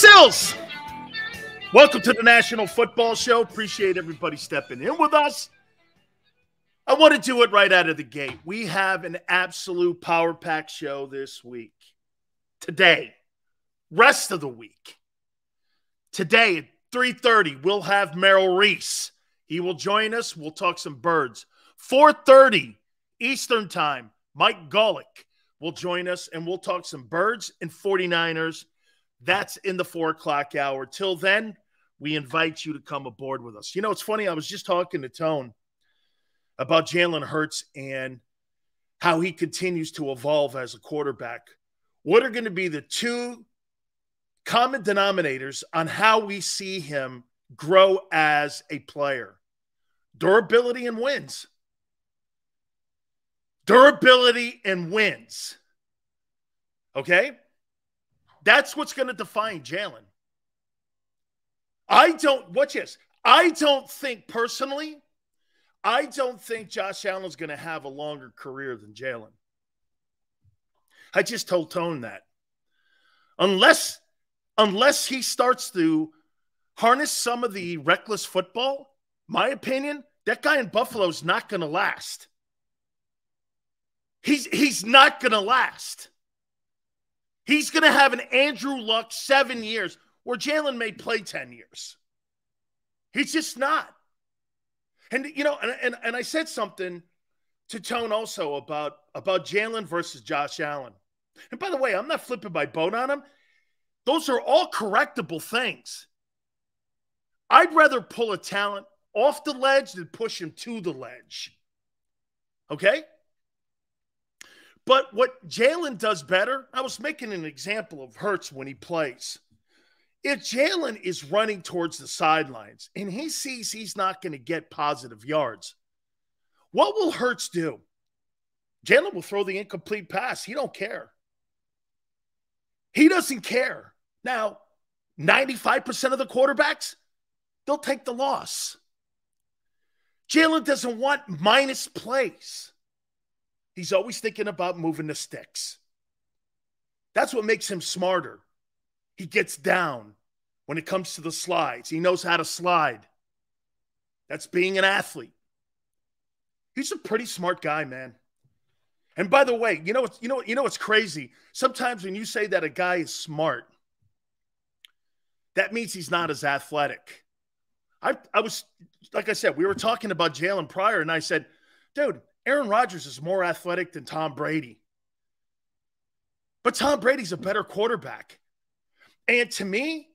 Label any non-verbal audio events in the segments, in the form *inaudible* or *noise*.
Sills. Welcome to the National Football Show. Appreciate everybody stepping in with us. I want to do it right out of the gate. We have an absolute power pack show this week. Today, rest of the week. Today at 3:30, we'll have Merrill Reese. He will join us. We'll talk some birds. 4:30 Eastern Time, Mike Golic will join us and we'll talk some birds and 49ers. That's in the four o'clock hour. Till then, we invite you to come aboard with us. You know, it's funny. I was just talking to Tone about Jalen Hurts and how he continues to evolve as a quarterback. What are going to be the two common denominators on how we see him grow as a player? Durability and wins. Durability and wins. Okay? That's what's going to define Jalen. I don't, watch this. I don't think personally, I don't think Josh Allen's going to have a longer career than Jalen. I just told Tone that. Unless, unless he starts to harness some of the reckless football, my opinion, that guy in Buffalo is not going to last. He's he's not going to last. He's going to have an Andrew Luck seven years where Jalen may play 10 years. He's just not. And, you know, and, and, and I said something to Tone also about, about Jalen versus Josh Allen. And by the way, I'm not flipping my boat on him. Those are all correctable things. I'd rather pull a talent off the ledge than push him to the ledge. Okay? But what Jalen does better, I was making an example of Hurts when he plays. If Jalen is running towards the sidelines and he sees he's not going to get positive yards, what will Hurts do? Jalen will throw the incomplete pass. He don't care. He doesn't care. Now, 95% of the quarterbacks, they'll take the loss. Jalen doesn't want minus plays. He's always thinking about moving the sticks. That's what makes him smarter. He gets down when it comes to the slides. He knows how to slide. That's being an athlete. He's a pretty smart guy, man. And by the way, you know you know you know what's crazy? Sometimes when you say that a guy is smart, that means he's not as athletic. I I was like I said, we were talking about Jalen prior, and I said, dude, Aaron Rodgers is more athletic than Tom Brady. But Tom Brady's a better quarterback. And to me,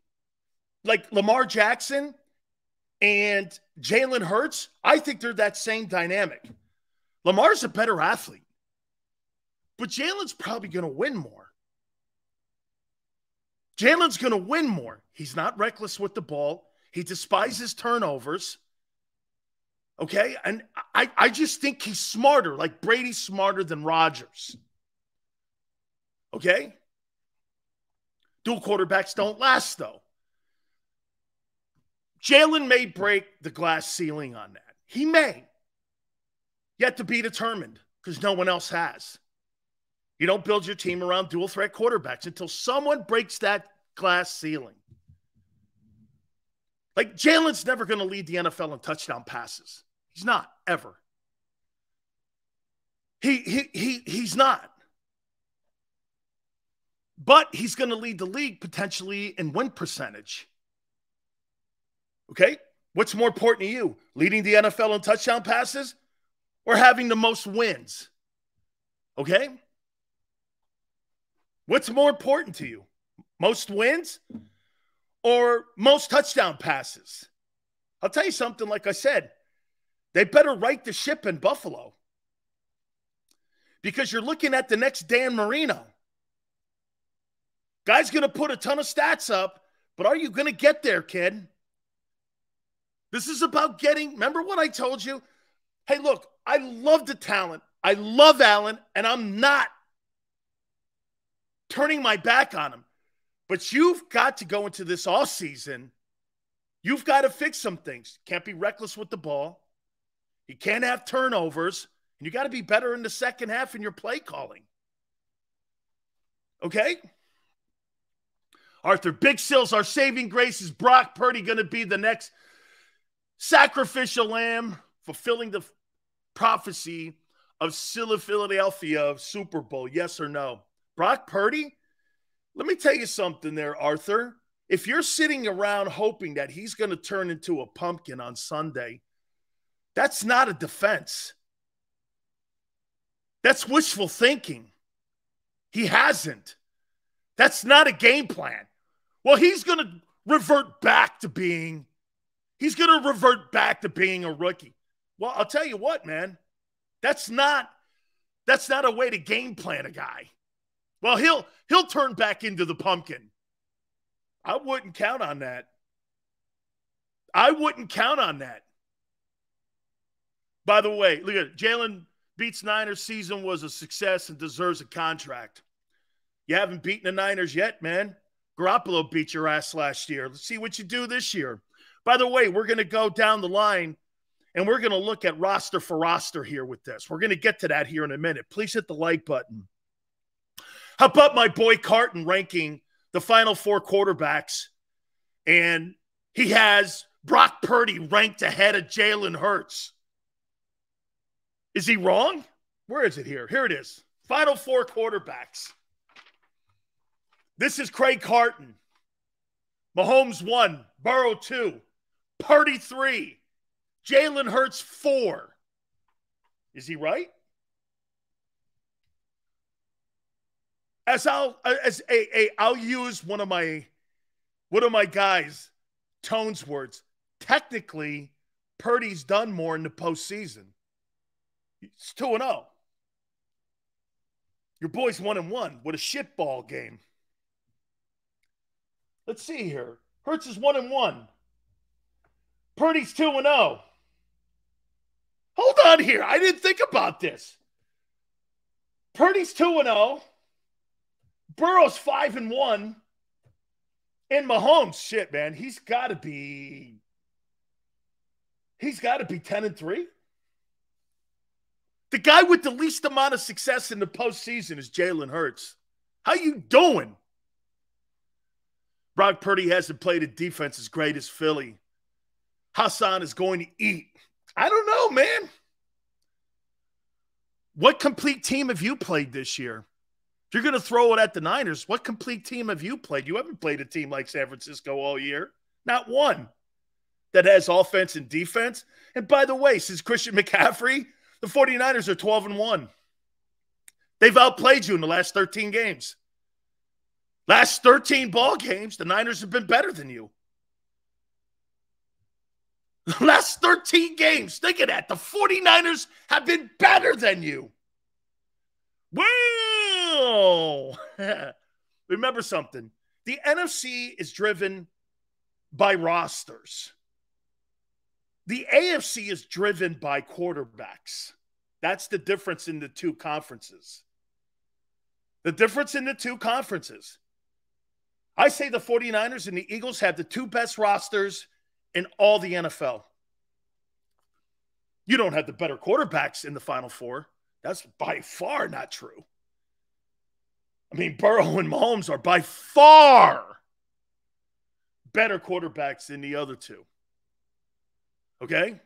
like Lamar Jackson and Jalen Hurts, I think they're that same dynamic. Lamar's a better athlete, but Jalen's probably going to win more. Jalen's going to win more. He's not reckless with the ball. He despises turnovers. Okay. And I, I just think he's smarter, like Brady's smarter than Rodgers. Okay. Dual quarterbacks don't last, though. Jalen may break the glass ceiling on that. He may. Yet to be determined because no one else has. You don't build your team around dual threat quarterbacks until someone breaks that glass ceiling. Like Jalen's never going to lead the NFL in touchdown passes. He's not ever. He he he he's not. But he's going to lead the league potentially in win percentage. Okay? What's more important to you? Leading the NFL in touchdown passes or having the most wins? Okay? What's more important to you? Most wins or most touchdown passes? I'll tell you something, like I said, they better right the ship in Buffalo because you're looking at the next Dan Marino. Guy's going to put a ton of stats up, but are you going to get there, kid? This is about getting, remember what I told you? Hey, look, I love the talent. I love Allen, and I'm not turning my back on him. But you've got to go into this all season. You've got to fix some things. Can't be reckless with the ball. You can't have turnovers, and you got to be better in the second half in your play calling. Okay? Arthur Big Sills, our saving grace is Brock Purdy going to be the next sacrificial lamb, fulfilling the prophecy of Silla Philadelphia Super Bowl? Yes or no? Brock Purdy? Let me tell you something there, Arthur. If you're sitting around hoping that he's going to turn into a pumpkin on Sunday, that's not a defense. That's wishful thinking. He hasn't. That's not a game plan. Well, he's going to revert back to being he's going to revert back to being a rookie. Well, I'll tell you what, man. That's not that's not a way to game plan a guy. Well, he'll he'll turn back into the pumpkin. I wouldn't count on that. I wouldn't count on that. By the way, look at Jalen beats Niners season was a success and deserves a contract. You haven't beaten the Niners yet, man. Garoppolo beat your ass last year. Let's see what you do this year. By the way, we're going to go down the line and we're going to look at roster for roster here with this. We're going to get to that here in a minute. Please hit the like button. How about my boy Carton ranking the final four quarterbacks? And he has Brock Purdy ranked ahead of Jalen Hurts. Is he wrong? Where is it here? Here it is. Final four quarterbacks. This is Craig Carton. Mahomes one, Burrow two, Purdy three, Jalen Hurts four. Is he right? As I'll as a, a I'll use one of my one of my guys, Tone's words. Technically, Purdy's done more in the postseason. It's 2 and 0. Your boy's 1 and 1 with a shitball game. Let's see here. Hurts is 1 and 1. Purdy's 2 and 0. Hold on here. I didn't think about this. Purdy's 2 and 0. Burrow's 5 and 1. And Mahomes, shit, man, he's got to be he's got to be 10 and 3. The guy with the least amount of success in the postseason is Jalen Hurts. How you doing? Brock Purdy hasn't played a defense as great as Philly. Haason is going to eat. I don't know, man. What complete team have you played this year? If you're going to throw it at the Niners, what complete team have you played? You haven't played a team like San Francisco all year. Not one that has offense and defense. And by the way, since Christian McCaffrey, the 49ers are 12 and 1. They've outplayed you in the last 13 games. Last 13 ball games, the Niners have been better than you. The *laughs* Last 13 games, think of that. The 49ers have been better than you. Well, *laughs* remember something. The NFC is driven by rosters. The AFC is driven by quarterbacks. That's the difference in the two conferences. The difference in the two conferences. I say the 49ers and the Eagles have the two best rosters in all the NFL. You don't have the better quarterbacks in the Final Four. That's by far not true. I mean, Burrow and Mahomes are by far better quarterbacks than the other two. Okay?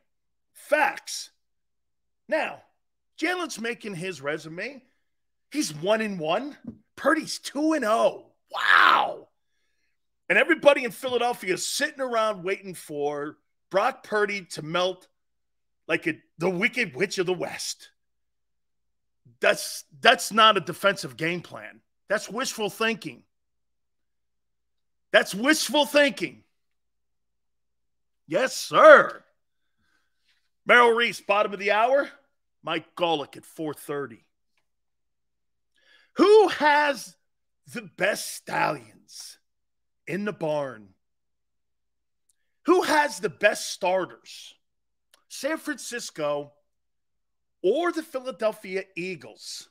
Facts. Now, Jalen's making his resume. He's one in one. Purdy's two and oh. Wow. And everybody in Philadelphia is sitting around waiting for Brock Purdy to melt like a, the wicked witch of the West. That's that's not a defensive game plan. That's wishful thinking. That's wishful thinking. Yes, sir. Merrill Reese, bottom of the hour. Mike Golic at 4:30. Who has the best stallions? in the barn. Who has the best starters? San Francisco or the Philadelphia Eagles?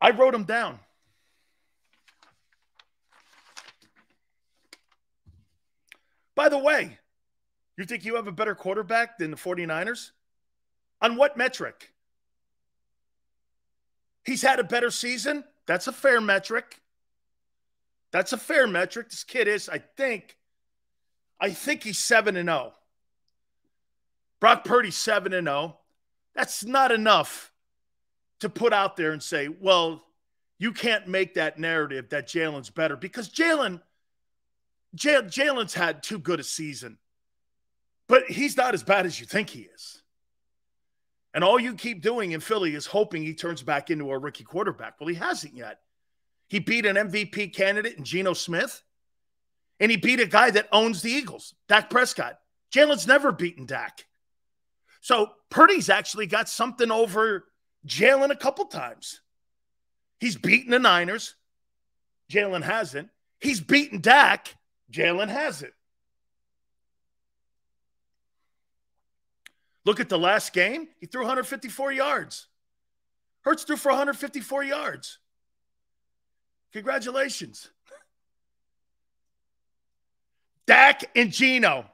I wrote them down. By the way, you think you have a better quarterback than the 49ers? On what metric? He's had a better season? That's a fair metric. That's a fair metric. This kid is, I think, I think he's 7 and 0. Brock Purdy 7 and 0. That's not enough to put out there and say, well, you can't make that narrative that Jalen's better because Jalen, Jalen's had too good a season, but he's not as bad as you think he is. And all you keep doing in Philly is hoping he turns back into a rookie quarterback. Well, he hasn't yet. He beat an MVP candidate in Geno Smith, and he beat a guy that owns the Eagles, Dak Prescott. Jalen's never beaten Dak. So Purdy's actually got something over Jalen a couple times. He's beaten the Niners. Jalen hasn't. He's beaten Dak. Jalen has it. Look at the last game. He threw 154 yards. Hurts threw for 154 yards. Congratulations. Dak and Geno.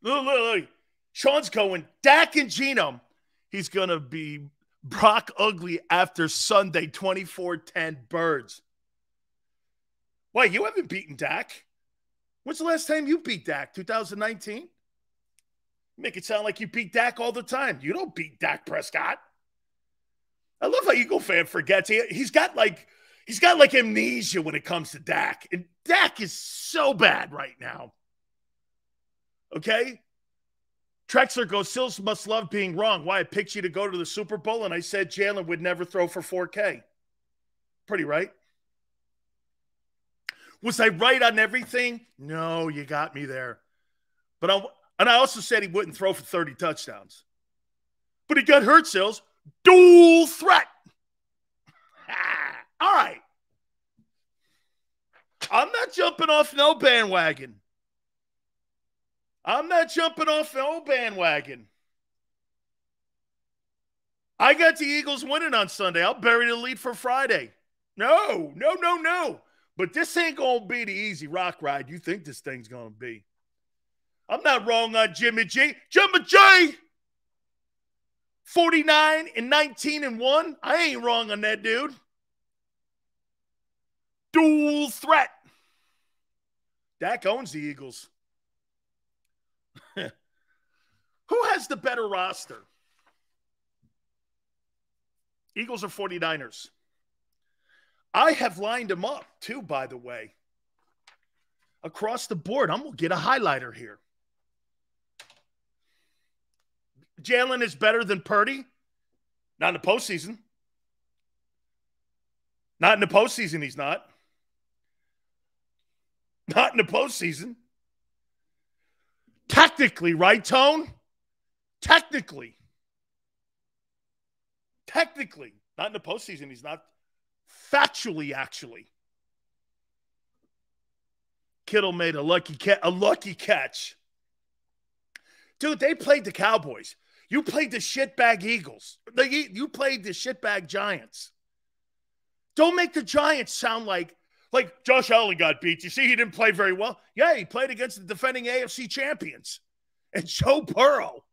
Look, look, look. Sean's going, Dak and Geno. He's going to be Brock Ugly after Sunday, 24 10 birds. Why, you haven't beaten Dak. When's the last time you beat Dak? 2019? Make it sound like you beat Dak all the time. You don't beat Dak Prescott. I love how Eagle fan forgets. He, he's got like he's got like amnesia when it comes to Dak. And Dak is so bad right now. Okay? Trexler goes, Sills must love being wrong. Why I picked you to go to the Super Bowl and I said Jalen would never throw for 4K. Pretty right. Was I right on everything? No, you got me there. But I and I also said he wouldn't throw for 30 touchdowns. But he got hurt, Sills. Dual threat. *laughs* All right. I'm not jumping off no bandwagon. I'm not jumping off no bandwagon. I got the Eagles winning on Sunday. I'll bury the lead for Friday. No, no, no, no. But this ain't going to be the easy rock ride you think this thing's going to be. I'm not wrong on Jimmy G. Jimmy G! 49 and 19 and 1. I ain't wrong on that dude. Dual threat. Dak owns the Eagles. *laughs* Who has the better roster? Eagles or 49ers? I have lined them up too, by the way. Across the board, I'm going to get a highlighter here. Jalen is better than Purdy? Not in the postseason. Not in the postseason, he's not. Not in the postseason. Technically, right, Tone? Technically. Technically. Not in the postseason. He's not factually, actually. Kittle made a lucky ca- a lucky catch. Dude, they played the Cowboys. You played the shitbag Eagles. You played the shitbag Giants. Don't make the Giants sound like like Josh Allen got beat. You see, he didn't play very well. Yeah, he played against the defending AFC champions. And Joe Burrow.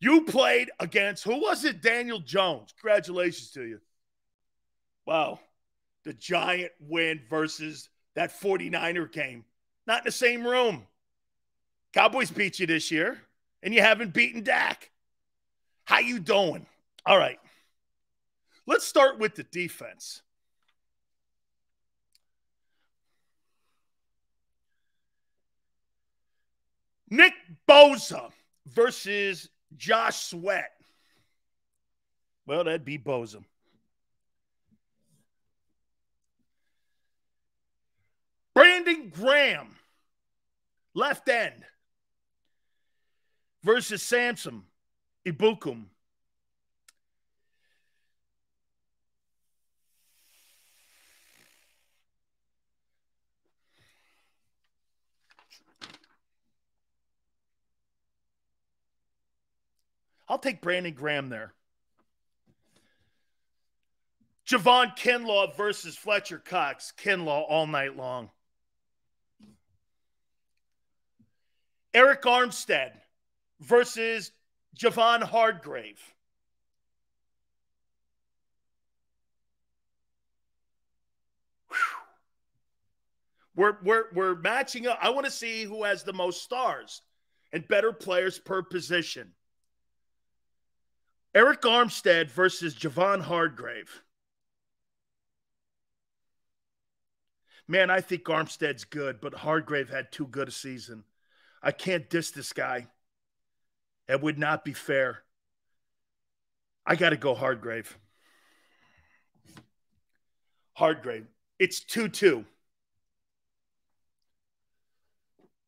You played against who was it? Daniel Jones. Congratulations to you. Wow. The giant win versus that 49er game. Not in the same room. Cowboys beat you this year and you haven't beaten Dak. How you doing? All right. Let's start with the defense. Nick Bosa versus Josh Sweat. Well, that'd be Bosa. Brandon Graham, left end versus Samson Ebukam. I'll take Brandon Graham there. Javon Kinlaw versus Fletcher Cox. Kinlaw all night long. Arik Armstead versus Javon Hargrave. We're we're we're matching up. I want to see who has the most stars and better players per position. Arik Armstead versus Javon Hargrave. Man, I think Armstead's good, but Hargrave had too good a season. I can't diss this guy. It would not be fair. I got to go Hargrave. Hargrave. It's 2 2.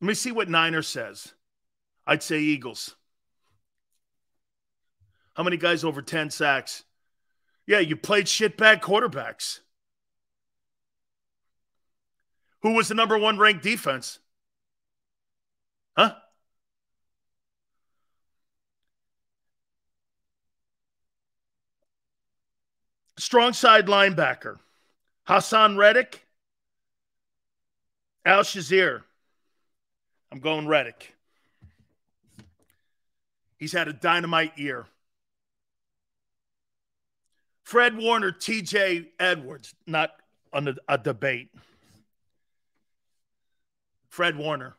Let me see what Niner says. I'd say Eagles. How many guys over 10 sacks? Yeah, you played shitbag quarterbacks. Who was the number one ranked defense? Huh? Strong side linebacker. Haason Reddick. Al Shazier. I'm going Reddick. He's had a dynamite year. Fred Warner, TJ Edwards, not on a, a debate. Fred Warner.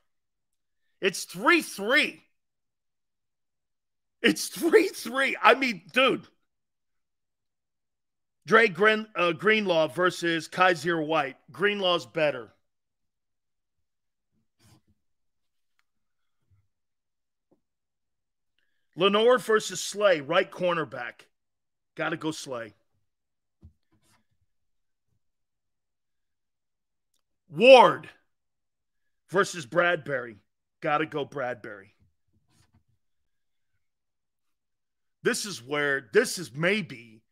It's 3 3. It's 3 3. I mean, dude. Dre Green, uh, Greenlaw versus Kyzir White. Greenlaw's better. Lenoir versus Slay, right cornerback. Got to go Slay. Ward versus Bradberry. Got to go Bradberry. This is where this is maybe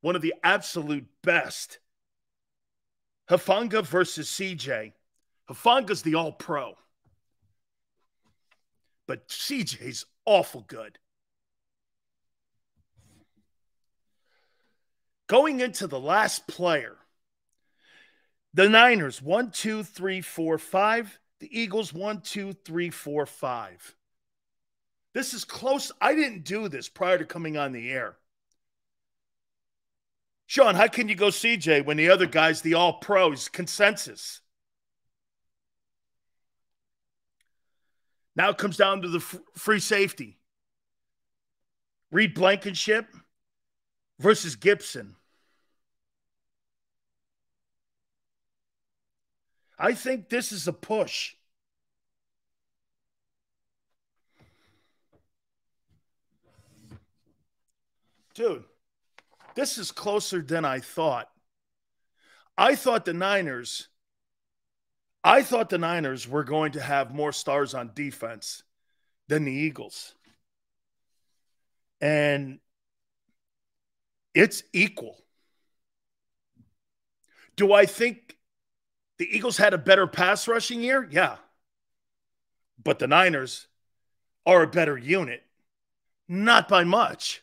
one of the absolute best. Hufanga versus CJ. Hufanga's the all pro. But CJ's awful good. Going into the last player, the Niners, one, two, three, four, five. The Eagles, one, two, three, four, five. This is close. I didn't do this prior to coming on the air. Sean, how can you go CJ when the other guy's the all pros consensus? Now it comes down to the free safety. Reed Blankenship versus Gipson. I think this is a push. Dude, this is closer than I thought. I thought the Niners I thought the Niners were going to have more stars on defense than the Eagles. And it's equal. Do I think the Eagles had a better pass rushing year? Yeah. But the Niners are a better unit. Not by much.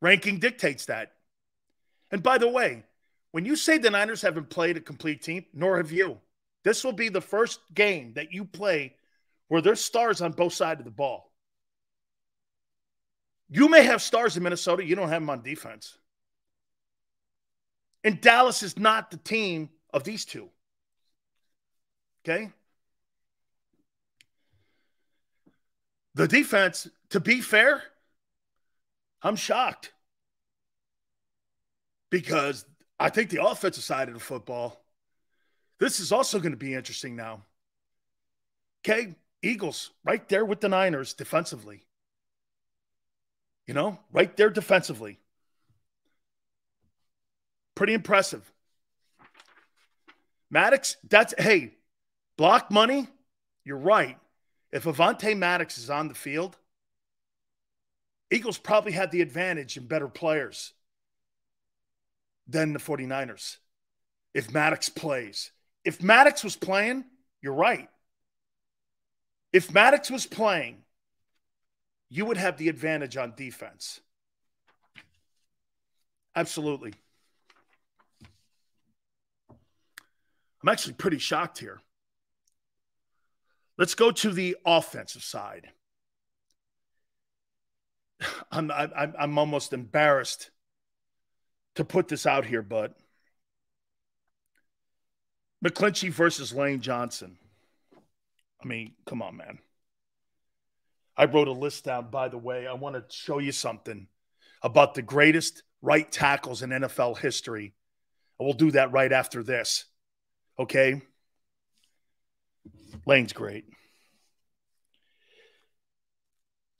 Ranking dictates that. And by the way, when you say the Niners haven't played a complete team, nor have you, this will be the first game that you play where there's stars on both sides of the ball. You may have stars in Minnesota, you don't have them on defense. And Dallas is not the team of these two. Okay? The defense, to be fair, I'm shocked because I think the offensive side of the football, this is also going to be interesting now. Okay, Eagles right there with the Niners defensively. You know, right there defensively. Pretty impressive. Maddox, that's hey, block money. You're right. If Avonte Maddox is on the field, Eagles probably had the advantage and better players than the 49ers. If Maddox plays. If Maddox was playing, you're right. If Maddox was playing, you would have the advantage on defense. Absolutely. I'm actually pretty shocked here. Let's go to the offensive side. *sighs* I'm, I'm, I'm almost embarrassed to put this out here, but McGlinchey versus Lane Johnson. I mean, come on, man. I wrote a list down, by the way. I want to show you something about the greatest right tackles in NFL history. And we'll do that right after this. Okay? Lane's great.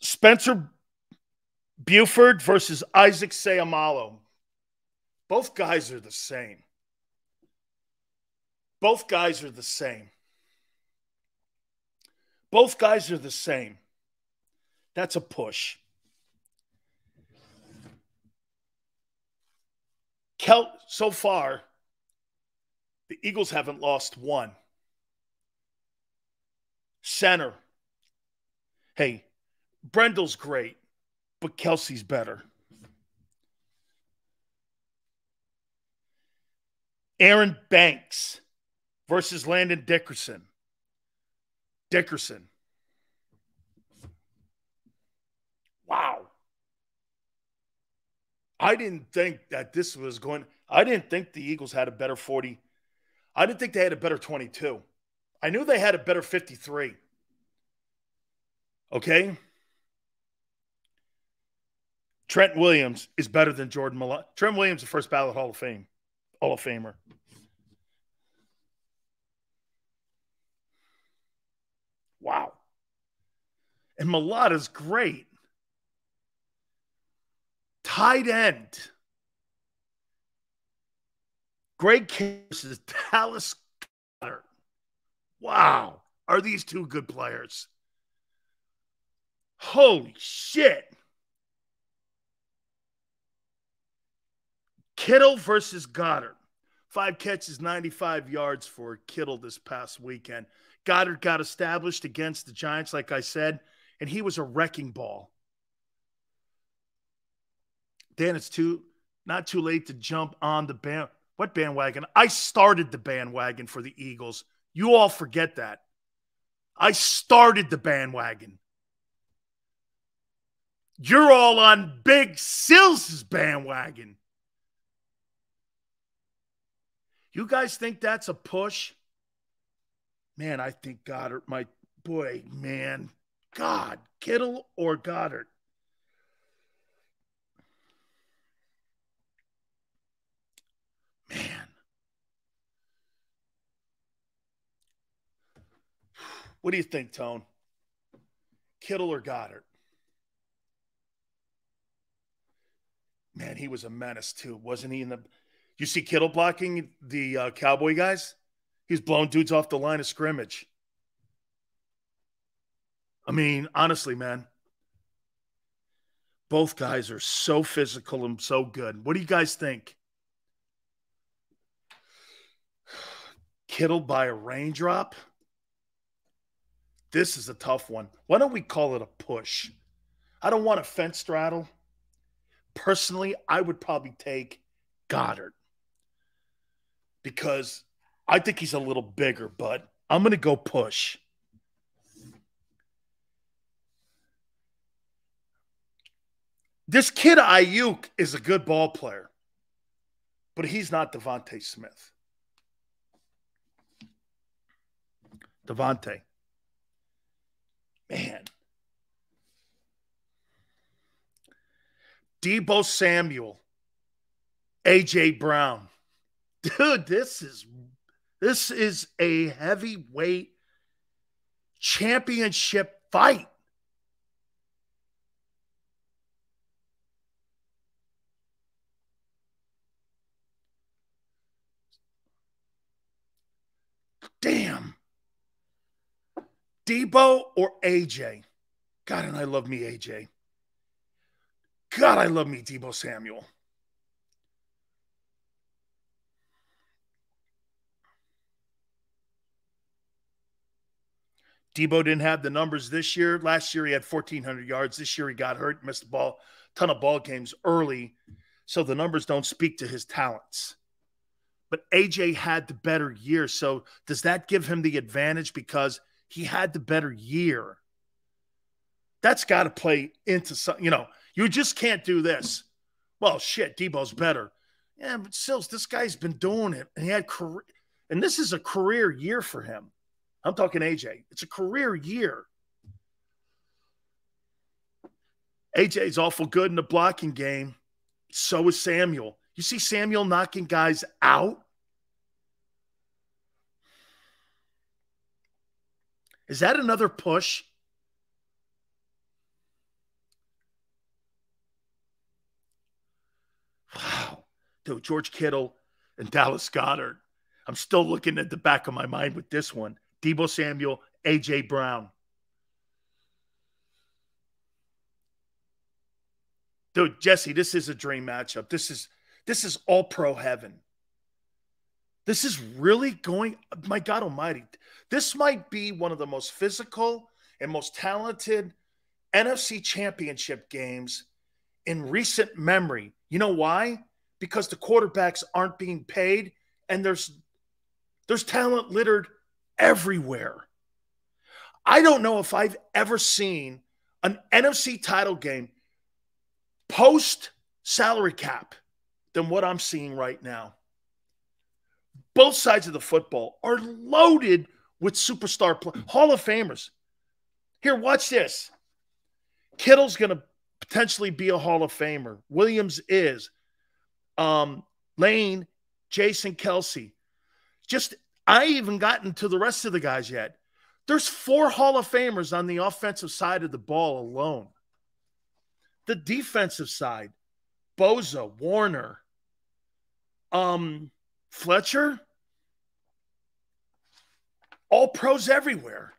Spencer Burford versus Isaac Seumalo. Both guys are the same. Both guys are the same. Both guys are the same. That's a push. Kelt, so far, the Eagles haven't lost one. Center. Hey, Brendel's great, but Kelce's better. Aaron Banks versus Landon Dickerson. Dickerson. Wow. I didn't think that this was going. I didn't think the Eagles had a better 40. I didn't think they had a better 22. I knew they had a better 53. Okay? Trent Williams is better than Jordan Mailata. Trent Williams, the first ballot Hall of Fame, Hall of Famer. Wow. And Mailata's great. Tight end. Greg Case is Dallas Goedert. Wow. Are these two good players? Holy shit. Kittle versus Goedert. Five catches, 95 yards for Kittle this past weekend. Goedert got established against the Giants, like I said, and he was a wrecking ball. Dan, it's too not too late to jump on the band. What bandwagon? I started the bandwagon for the Eagles. You all forget that. I started the bandwagon. You're all on Big Sills' bandwagon. You guys think that's a push? Man, I think Goedert might. Boy, man. God, Kittle or Goedert? What do you think, Tone? Kittle or Goedert? Man, he was a menace too, wasn't he? In the you see Kittle blocking the uh, Cowboy guys? He's blowing dudes off the line of scrimmage. I mean, honestly, man, both guys are so physical and so good. What do you guys think? *sighs* Kittle by a raindrop? This is a tough one. Why don't we call it a push? I don't want a fence straddle. Personally, I would probably take Goedert because I think he's a little bigger, but I'm going to go push. This kid Aiyuk is a good ball player, but he's not DeVonta Smith. DeVonta. Man. Deebo Samuel. AJ Brown. *laughs* Dude, this is this is a heavyweight championship fight. Damn. Deebo or AJ? God, and I love me AJ. God, I love me Deebo Samuel. Deebo didn't have the numbers this year. Last year he had 1,400 yards. This year he got hurt, missed a ball, ton of ball games early. So the numbers don't speak to his talents. But AJ had the better year. So does that give him the advantage because he had the better year? That's got to play into some, you know, you just can't do this. Well, shit, Deebo's better. Yeah, but Sills, this guy's been doing it. And he had career. And this is a career year for him. I'm talking AJ. It's a career year. AJ's awful good in the blocking game. So is Samuel. You see Samuel knocking guys out? Is that another push? Dude, George Kittle and Dallas Goedert. I'm still looking at the back of my mind with this one. Deebo Samuel, AJ Brown. Dude, Jesse, this is a dream matchup. This is this is all pro heaven. This is really going, my God Almighty. This might be one of the most physical and most talented NFC championship games in recent memory. You know why? Because the quarterbacks aren't being paid and there's there's talent littered everywhere. I don't know if I've ever seen an NFC title game post salary cap than what I'm seeing right now. Both sides of the football are loaded with superstar play- Hall of Famers. Here, watch this. Kittle's going to potentially be a Hall of Famer. Williams is. Um, Lane, Jason Kelce. Just, I even gotten to the rest of the guys yet. There's four Hall of Famers on the offensive side of the ball alone. The defensive side, Bosa, Warner, um, Fletcher, all pros everywhere.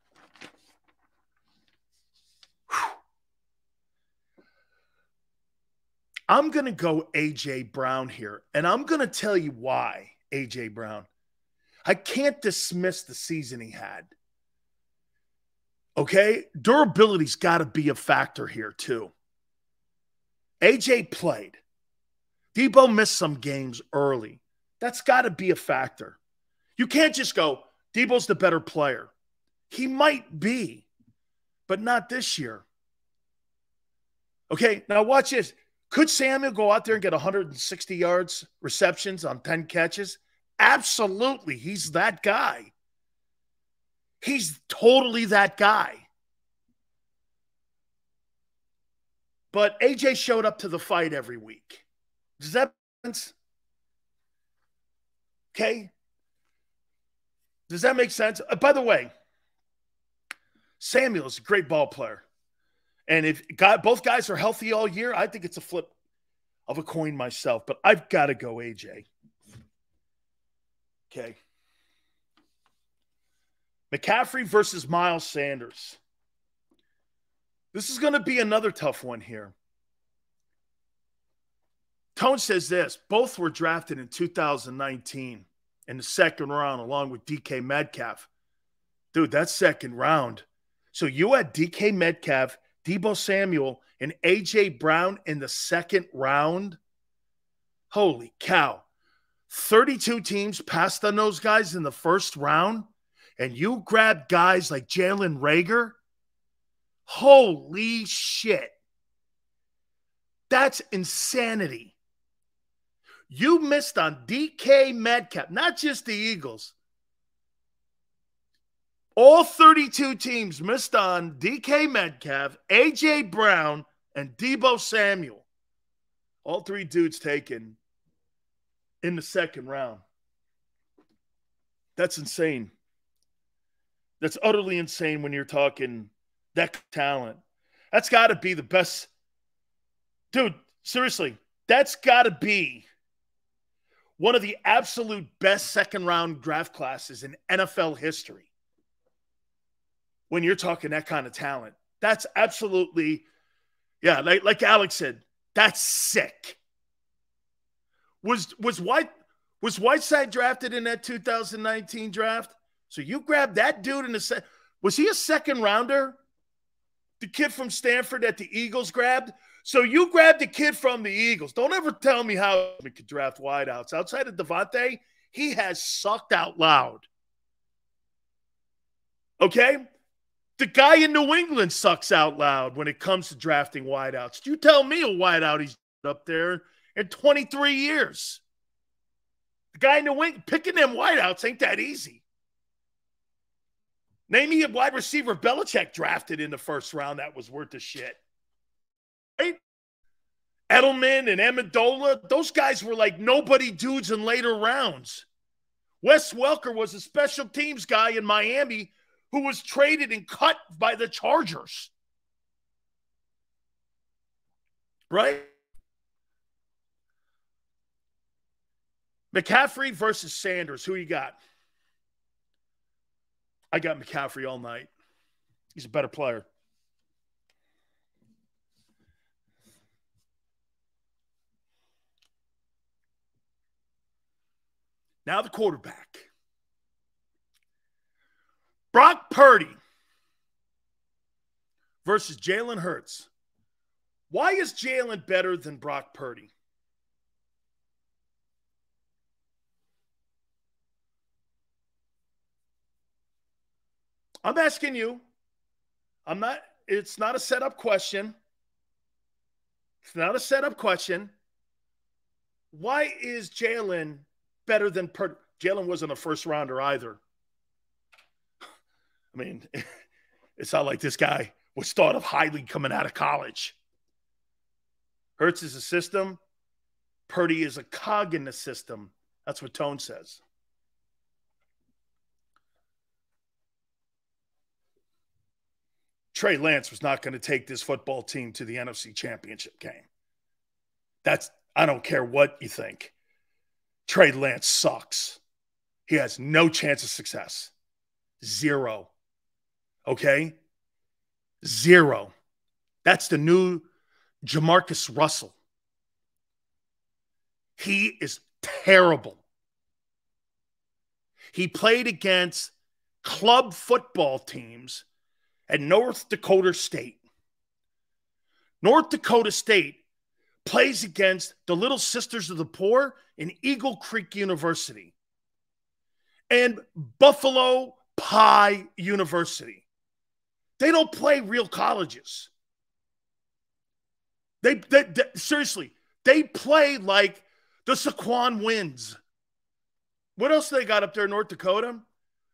I'm going to go AJ Brown here, and I'm going to tell you why AJ Brown. I can't dismiss the season he had. Okay, durability's got to be a factor here too. AJ played. Deebo missed some games early. That's got to be a factor. You can't just go, Deebo's the better player. He might be, but not this year. Okay, now watch this. Could Samuel go out there and get 160 yards receptions on 10 catches? Absolutely. He's that guy. He's totally that guy. But AJ showed up to the fight every week. Does that make sense? Okay. Does that make sense? Uh, by the way, Samuel is a great ball player. And if both guys are healthy all year, I think it's a flip of a coin myself, but I've got to go AJ. Okay. McCaffrey versus Miles Sanders. This is going to be another tough one here. Tone says this both were drafted in 2019 in the second round, along with DK Metcalf. Dude, that second round. So you had DK Metcalf, Deebo Samuel, and AJ Brown in the second round. Holy cow. 32 teams passed on those guys in the first round, and you grabbed guys like Jalen Reagor. Holy shit. That's insanity. You missed on DK Metcalf, not just the Eagles. All 32 teams missed on DK Metcalf, AJ Brown, and Deebo Samuel. All three dudes taken in the second round. That's insane. That's utterly insane when you're talking that talent. That's got to be the best. Dude, seriously, that's got to be one of the absolute best second round draft classes in NFL history. When you're talking that kind of talent, that's absolutely, yeah, like, like Alex said, that's sick. Was was White was Whiteside drafted in that 2019 draft? So you grabbed that dude in the set. Was he a second rounder? The kid from Stanford that the Eagles grabbed? So you grabbed the kid from the Eagles. Don't ever tell me how we could draft wideouts. Outside of DeVonta, he has sucked out loud. Okay? The guy in New England sucks out loud when it comes to drafting wideouts. You tell me a wideout he's up there in 23 years. The guy in the wing. Picking them wideouts ain't that easy. Name me a wide receiver Belichick drafted in the first round that was worth a shit. Right? Edelman and Amendola, those guys were like nobody dudes in later rounds. Wes Welker was a special teams guy in Miami who was traded and cut by the Chargers. Right? McCaffrey versus Sanders. Who you got? I got McCaffrey all night. He's a better player. Now the quarterback. Brock Purdy versus Jalen Hurts. Why is Jalen better than Brock Purdy? I'm asking you. I'm not, it's not a setup question. It's not a setup question. Why is Jalen better than Purdy? Jalen wasn't a first rounder either. I mean, *laughs* it's not like this guy was thought of highly coming out of college. Hurts is a system. Purdy is a cog in the system. That's what Tone says. Trey Lance was not going to take this football team to the NFC championship game. That's, I don't care what you think. Trey Lance sucks. He has no chance of success. Zero. Okay? Zero. That's the new Jamarcus Russell. He is terrible. He played against club football teams at North Dakota State. North Dakota State plays against the Little Sisters of the Poor in Eagle Creek University and Buffalo Pie University. They don't play real colleges. They, they, they seriously, they play like the Saquon wins. What else they got up there in North Dakota?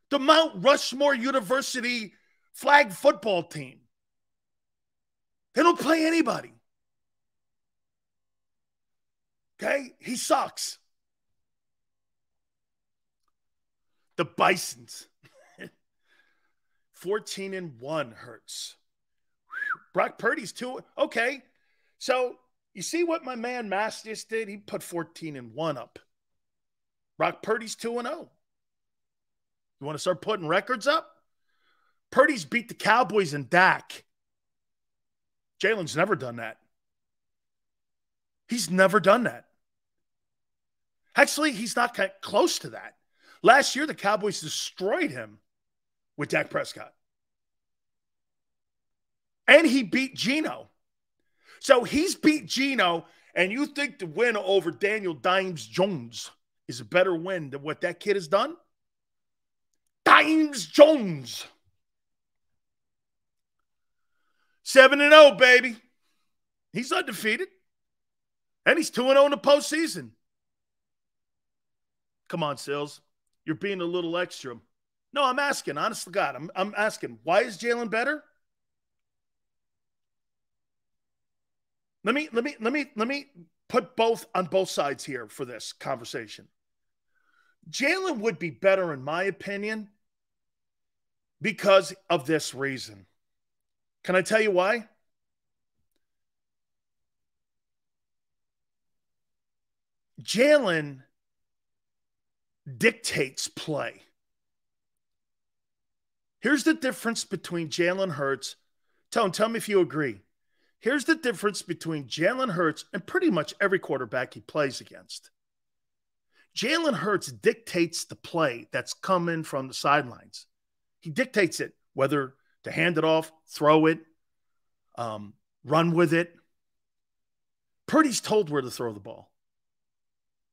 The Mount Rushmore University flag football team. They don't play anybody. Okay? He sucks. The Bisons. 14 and 1 hurts. Brock Purdy's 2. Okay. So you see what my man Mass just did? He put 14 and 1 up. Brock Purdy's 2 and 0. You want to start putting records up? Purdy's beat the Cowboys and Dak. Jalen's never done that. He's never done that. Actually, he's not close to that. Last year, the Cowboys destroyed him with Dak Prescott. And he beat Geno. So he's beat Geno, and you think the win over Daniel Dimes Jones is a better win than what that kid has done? Dimes Jones. 7 and 0, baby. He's undefeated. And he's 2 0 in the postseason. Come on, Sills. You're being a little extra. No, I'm asking, honest to God, I'm, I'm asking, why is Jalen better? Let me let me let me let me put both on both sides here for this conversation. Jalen would be better, in my opinion, because of this reason. Can I tell you why? Jalen dictates play. Here's the difference between Jalen Hurts. Tone, tell me if you agree. Here's the difference between Jalen Hurts and pretty much every quarterback he plays against. Jalen Hurts dictates the play that's coming from the sidelines. He dictates it, whether to hand it off, throw it, um, run with it. Purdy's told where to throw the ball.